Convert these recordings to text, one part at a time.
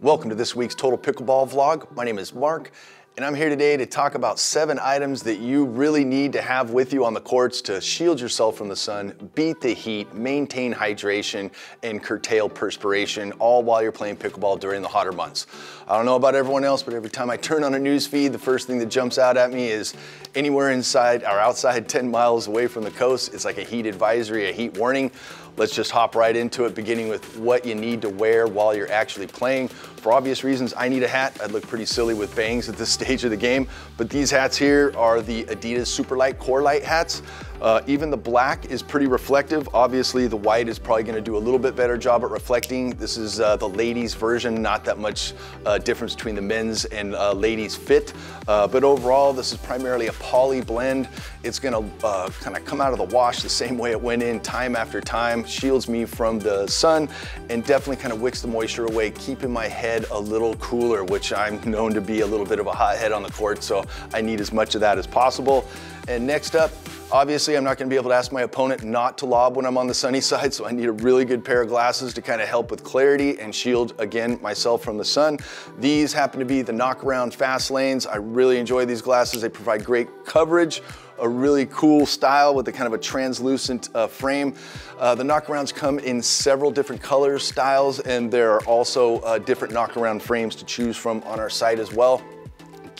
Welcome to this week's Total Pickleball vlog. My name is Mark, and I'm here today to talk about seven items that you really need to have with you on the courts to shield yourself from the sun, beat the heat, maintain hydration, and curtail perspiration, all while you're playing pickleball during the hotter months. I don't know about everyone else, but every time I turn on a news feed, the first thing that jumps out at me is anywhere inside or outside 10 miles away from the coast, it's like a heat advisory, a heat warning. Let's just hop right into it, beginning with what you need to wear while you're actually playing. For obvious reasons, I need a hat. I'd look pretty silly with bangs at this stage of the game, but these hats here are the Adidas Superlite Core Light hats. Uh, even the black is pretty reflective. Obviously, the white is probably gonna do a little bit better job at reflecting. This is uh, the ladies version, not that much uh, difference between the men's and uh, ladies fit. Uh, but overall, this is primarily a poly blend. It's gonna uh, kind of come out of the wash the same way it went in time after time, shields me from the sun, and definitely kind of wicks the moisture away, keeping my head a little cooler, which I'm known to be a little bit of a hot head on the court, so I need as much of that as possible. And next up, Obviously, I'm not gonna be able to ask my opponent not to lob when I'm on the sunny side, so I need a really good pair of glasses to kind of help with clarity and shield, again, myself from the sun. These happen to be the Knockaround Fast Lanes. I really enjoy these glasses. They provide great coverage, a really cool style with a kind of a translucent uh, frame. Uh, the knockarounds come in several different colors, styles, and there are also uh, different knockaround frames to choose from on our site as well.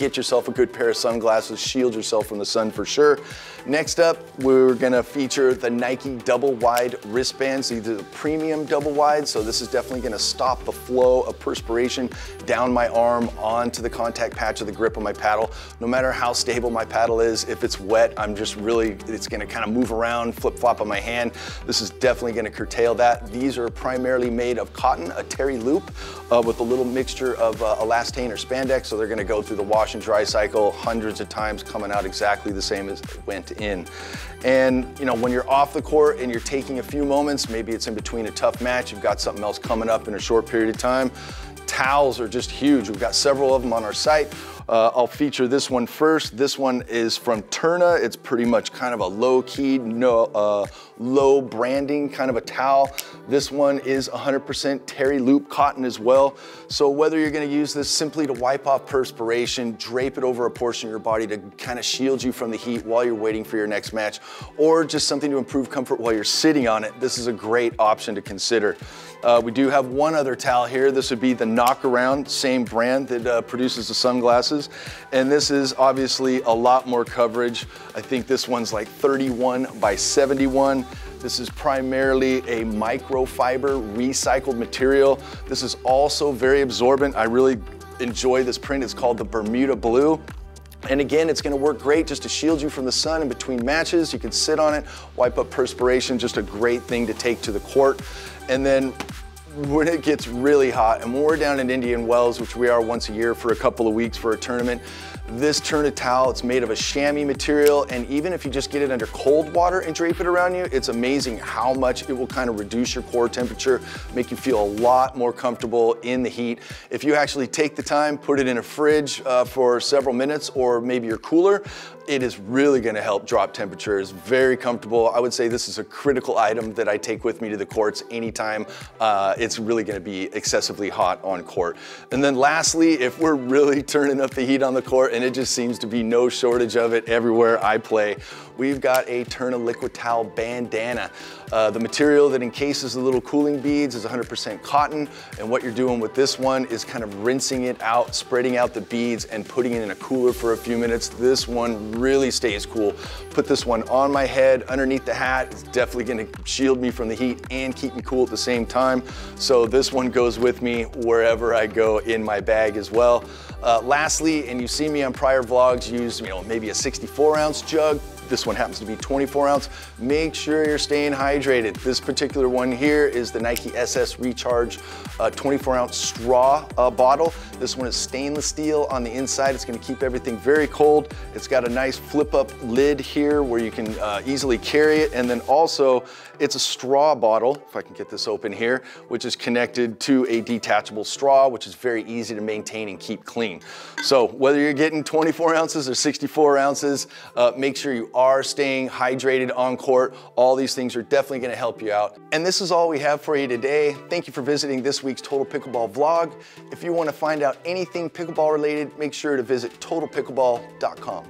Get yourself a good pair of sunglasses, shield yourself from the sun for sure. Next up, we're gonna feature the Nike double wide wristbands. These are the premium double wide, so this is definitely gonna stop the flow of perspiration down my arm onto the contact patch of the grip of my paddle. No matter how stable my paddle is, if it's wet, I'm just really, it's gonna kind of move around, flip flop on my hand. This is definitely gonna curtail that. These are primarily made of cotton, a terry loop, uh, with a little mixture of uh, elastane or spandex, so they're gonna go through the wash and dry cycle hundreds of times, coming out exactly the same as it went in. And you know, when you're off the court and you're taking a few moments, maybe it's in between a tough match, you've got something else coming up in a short period of time, towels are just huge. We've got several of them on our site. Uh, I'll feature this one first. This one is from Tourna. It's pretty much kind of a low-key, no, uh, low branding kind of a towel. This one is 100% terry loop cotton as well. So whether you're gonna use this simply to wipe off perspiration, drape it over a portion of your body to kind of shield you from the heat while you're waiting for your next match, or just something to improve comfort while you're sitting on it, this is a great option to consider. Uh, we do have one other towel here. This would be the Knockaround, same brand that uh, produces the sunglasses. And this is obviously a lot more coverage. I think this one's like 31 by 71. This is primarily a microfiber recycled material. This is also very absorbent. I really enjoy this print. It's called the Bermuda Blue. And again, it's gonna work great just to shield you from the sun in between matches. You can sit on it, wipe up perspiration, just a great thing to take to the court. And then when it gets really hot, and when we're down in Indian Wells, which we are once a year for a couple of weeks for a tournament, this Tourna towel, it's made of a chamois material, and even if you just get it under cold water and drape it around you, it's amazing how much it will kind of reduce your core temperature, make you feel a lot more comfortable in the heat. If you actually take the time, put it in a fridge uh, for several minutes, or maybe your cooler, it is really gonna help drop temperatures. Very comfortable. I would say this is a critical item that I take with me to the courts anytime uh, it's really gonna be excessively hot on court. And then lastly, if we're really turning up the heat on the court, and it just seems to be no shortage of it everywhere I play, we've got a Tourna Liquid Towel Bandana. Uh, the material that encases the little cooling beads is 100% cotton, and what you're doing with this one is kind of rinsing it out, spreading out the beads, and putting it in a cooler for a few minutes. This one really stays cool. Put this one on my head, underneath the hat. It's definitely gonna shield me from the heat and keep me cool at the same time. So this one goes with me wherever I go in my bag as well. Uh, lastly, and you see me prior vlogs use, you know, maybe a 64 ounce jug, this one happens to be 24 ounce. Make sure you're staying hydrated. This particular one here is the Nike SS Recharge uh, 24 ounce straw uh, bottle. This one is stainless steel on the inside. It's gonna keep everything very cold. It's got a nice flip up lid here where you can uh, easily carry it. And then also It's a straw bottle, if I can get this open here, which is connected to a detachable straw, which is very easy to maintain and keep clean. So whether you're getting 24 ounces or 64 ounces, uh, make sure you are staying hydrated on court. All these things are definitely gonna help you out. And this is all we have for you today. Thank you for visiting this week's Total Pickleball vlog. If you wanna find out anything pickleball related, make sure to visit totalpickleball.com.